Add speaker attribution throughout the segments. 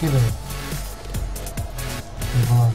Speaker 1: скидывай. Влад.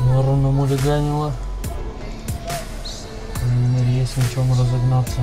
Speaker 1: Ворона мулиганила. Есть на чем разогнаться.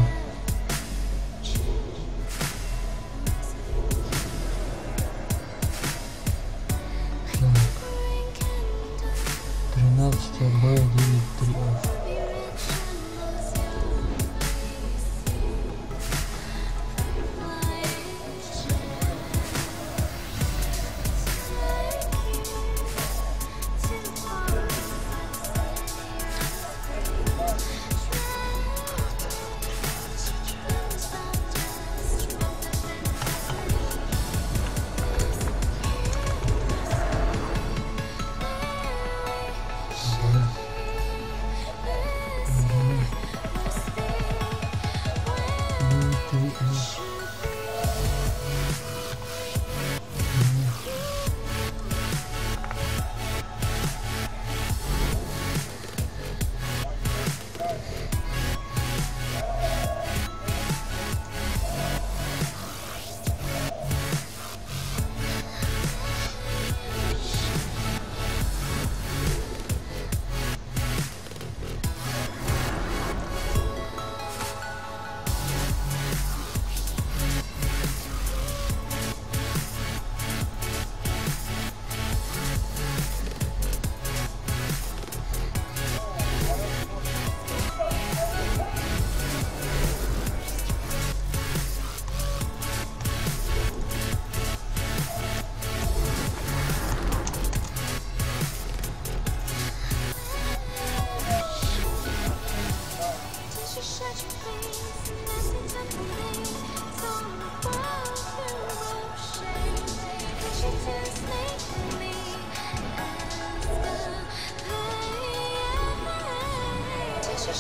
Speaker 1: А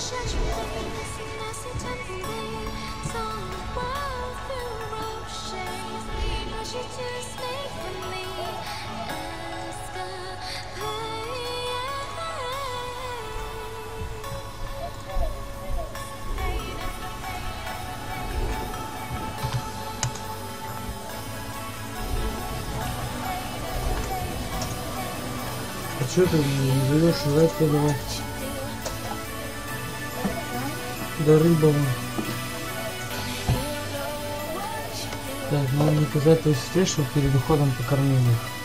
Speaker 1: что ты не живешь жрать-то давай? Да рыба вон. Так, надо наказать твою сестре, чтобы перед уходом покормили их.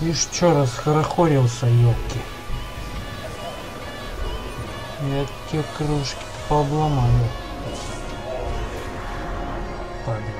Speaker 2: Видишь, чё расхорохорился, ёлки. Я те кружки пообломаю. Падла.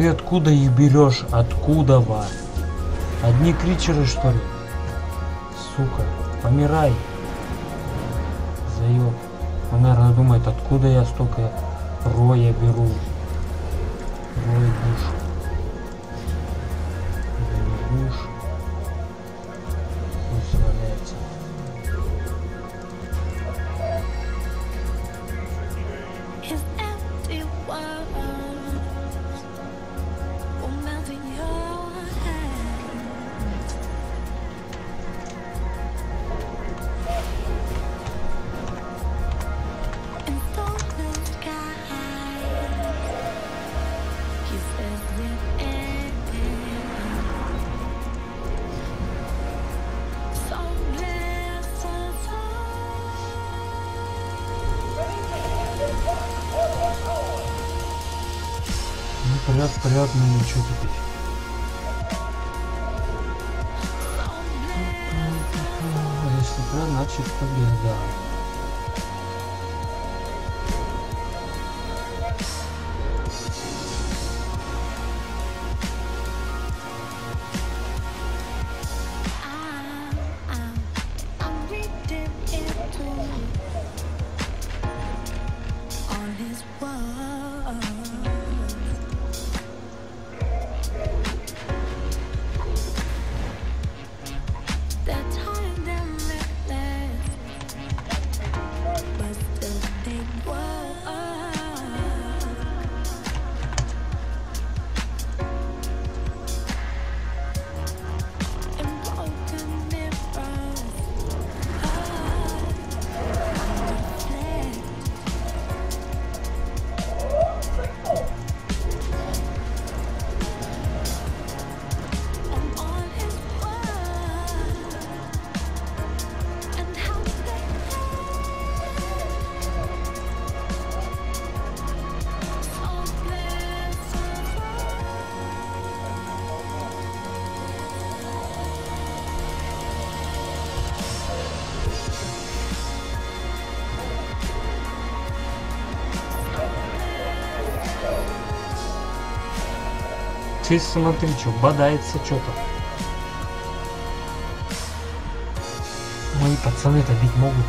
Speaker 2: Ты откуда их берешь? Откуда ва? Одни кричеры что ли? Сука, помирай. Заеб. Он, наверное, думает, откуда я столько роя беру. Рой душ. Рой душ. Вперед, ну ничего теперь. А Если вперед, значит победа.
Speaker 1: His words.
Speaker 2: Ты смотри, что, бодается что-то. Мои пацаны-то бить могут.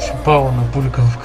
Speaker 2: Шипала на пулькал в